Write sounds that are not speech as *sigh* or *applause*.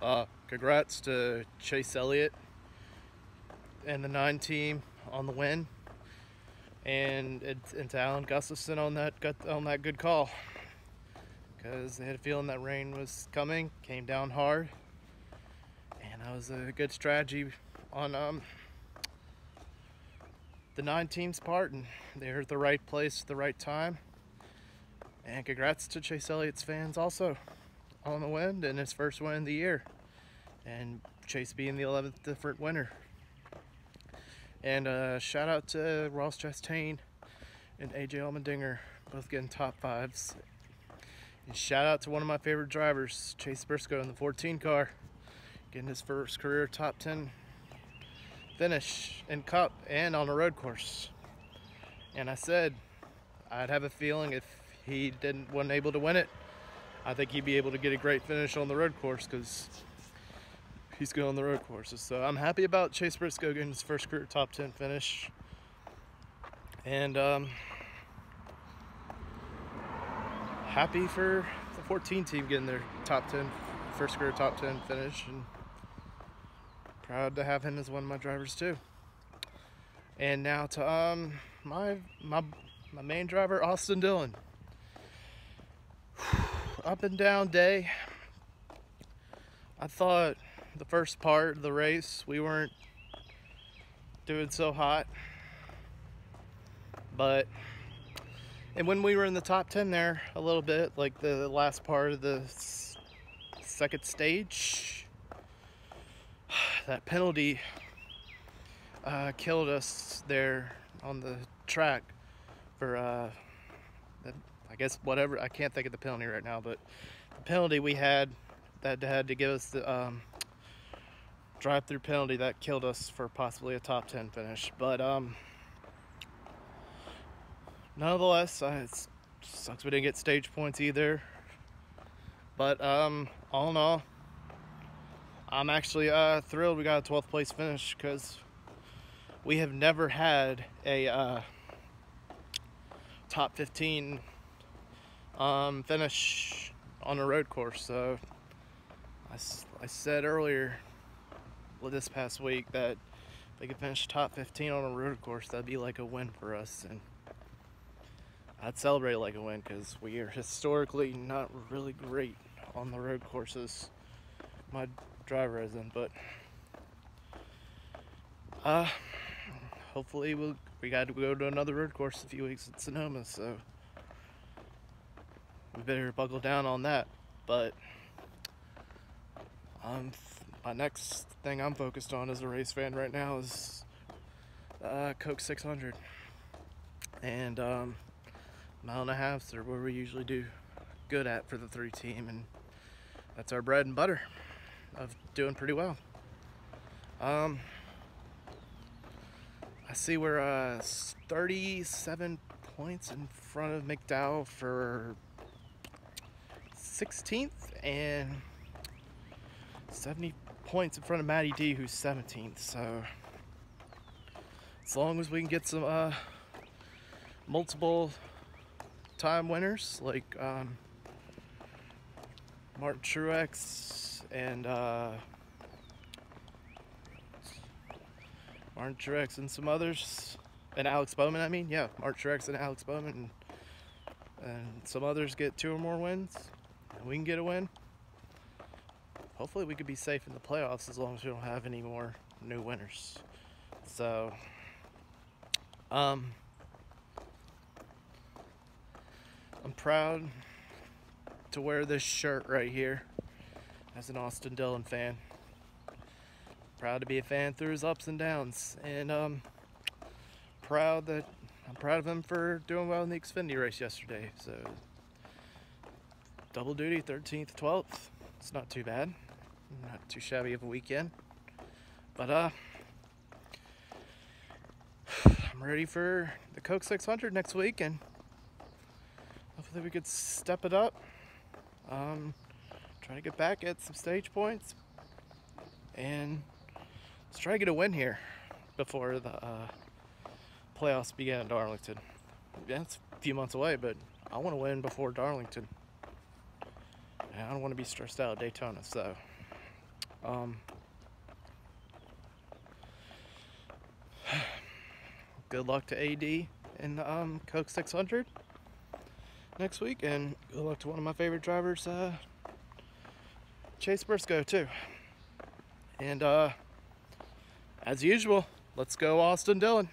Uh, congrats to Chase Elliott and the nine team on the win, and and to Alan Gustafson on that on that good call, because they had a feeling that rain was coming, came down hard, and that was a good strategy on um, the nine teams' part, and they were at the right place at the right time. And congrats to Chase Elliott's fans also on the wind and his first win of the year. And Chase being the 11th different winner. And uh, shout out to Ross Chastain and AJ Allmendinger, both getting top fives. And shout out to one of my favorite drivers, Chase Briscoe in the 14 car, getting his first career top 10 finish in Cup and on a road course. And I said I'd have a feeling if he didn't wasn't able to win it, I think he'd be able to get a great finish on the road course because he's good on the road courses. So I'm happy about Chase Briscoe getting his first career top 10 finish. And um, happy for the 14 team getting their top 10, first career top 10 finish. And proud to have him as one of my drivers too. And now to um, my, my, my main driver, Austin Dillon. Up and down day. I thought the first part of the race we weren't doing so hot. But, and when we were in the top 10 there a little bit, like the last part of the second stage, *sighs* that penalty uh, killed us there on the track for, uh, the, I guess, whatever. I can't think of the penalty right now, but the penalty we had that had to give us the um, drive-through penalty that killed us for possibly a top 10 finish. But um, nonetheless, uh, it sucks we didn't get stage points either. But um, all in all, I'm actually uh, thrilled we got a 12th place finish because we have never had a uh, top 15 um, finish on a road course. So I, I said earlier this past week that if they could finish top 15 on a road course, that'd be like a win for us. And I'd celebrate like a win because we are historically not really great on the road courses. My driver isn't, but uh, hopefully we'll, we got to go to another road course in a few weeks at Sonoma, so we better buckle down on that. But um, my next thing I'm focused on as a race fan right now is uh, Coke 600 and um, mile and a half are where we usually do good at for the three team and that's our bread and butter of doing pretty well. Um, I see we're uh, 37 points in front of McDowell for 16th and 70 points in front of Matty D who's 17th so as long as we can get some uh, multiple time winners like um, Martin Truex and uh, Martin Truex and some others, and Alex Bowman, I mean, yeah, Martin Truex and Alex Bowman, and, and some others get two or more wins, and we can get a win. Hopefully we could be safe in the playoffs as long as we don't have any more new winners. So, um, I'm proud to wear this shirt right here as an Austin Dillon fan. Proud to be a fan through his ups and downs, and um, proud that I'm proud of him for doing well in the Xfinity race yesterday. So double duty, 13th, 12th. It's not too bad. Not too shabby of a weekend, but uh, *sighs* I'm ready for the Coke 600 next week, and hopefully we could step it up. Um, trying to get back at some stage points and let's try to get a win here before the uh, playoffs begin at Darlington. Yeah, it's a few months away, but I want to win before Darlington. I don't want to be stressed out at Daytona, so Um, *sighs* good luck to AD in um, Coke 600 next week, and good luck to one of my favorite drivers, uh, Chase Briscoe, too. And uh, as usual, let's go, Austin Dillon.